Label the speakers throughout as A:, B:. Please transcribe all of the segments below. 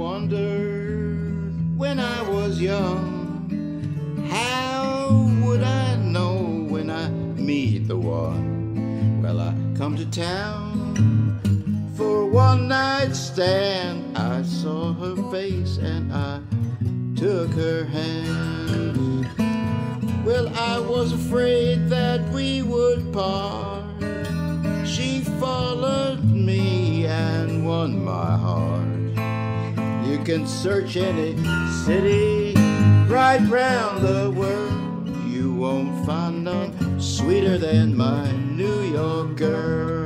A: wondered when I was young, how would I know when I meet the one? Well, I come to town for one night stand. I saw her face and I took her hand. Well, I was afraid that we would part. She followed me and won my heart. You can search any city right round the world. You won't find none sweeter than my New York girl.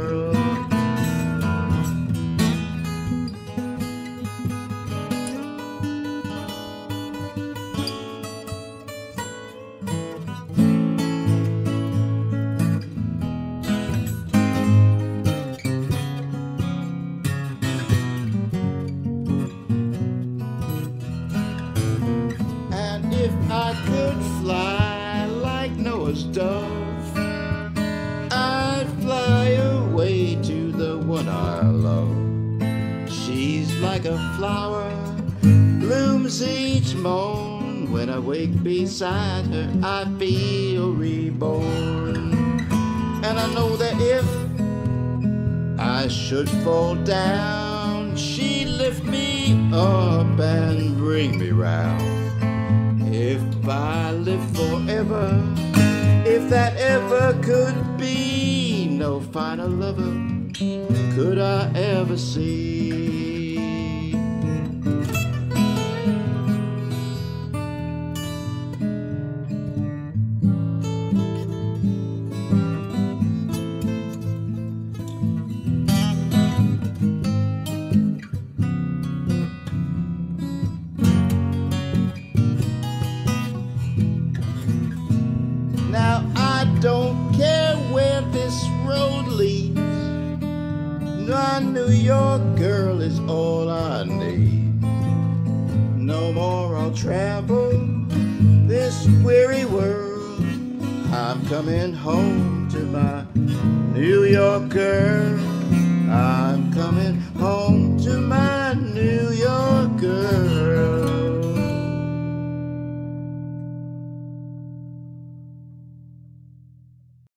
A: I could fly like Noah's dove, I'd fly away to the one I love. She's like a flower, blooms each morn. When I wake beside her, I feel reborn. And I know that if I should fall down, she'd lift me up and bring me round. If I live forever, if that ever could be, no finer lover could I ever see. Now I don't care where this road leads. No New York girl is all I need. No more I'll travel this weary world. I'm coming home to my New York girl.